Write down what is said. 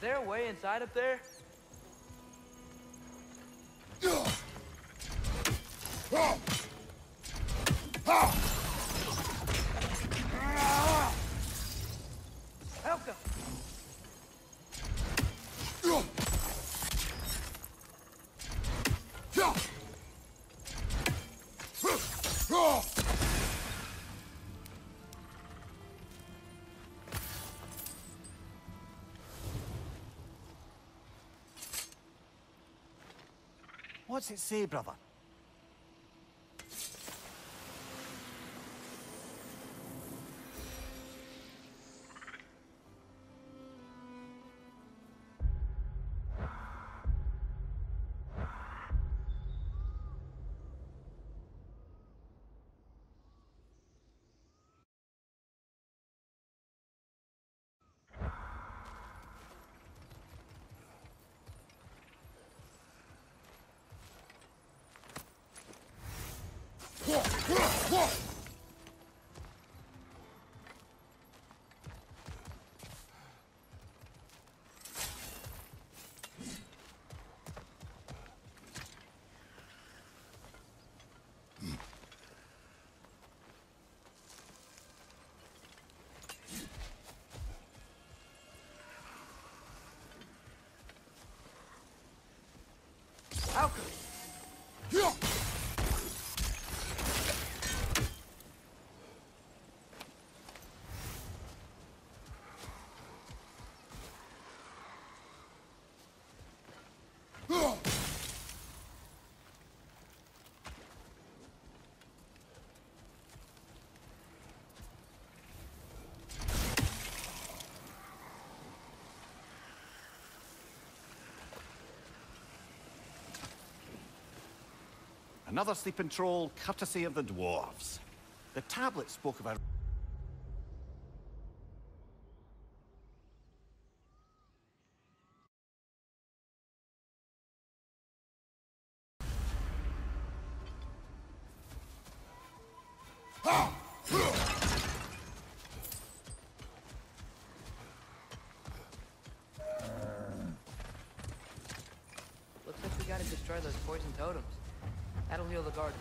there a way inside up there? What's it say, brother? Valkyrie. Another sleeping troll, courtesy of the dwarves. The tablet spoke of a Looks like we gotta destroy those poison totems. That'll heal the garden.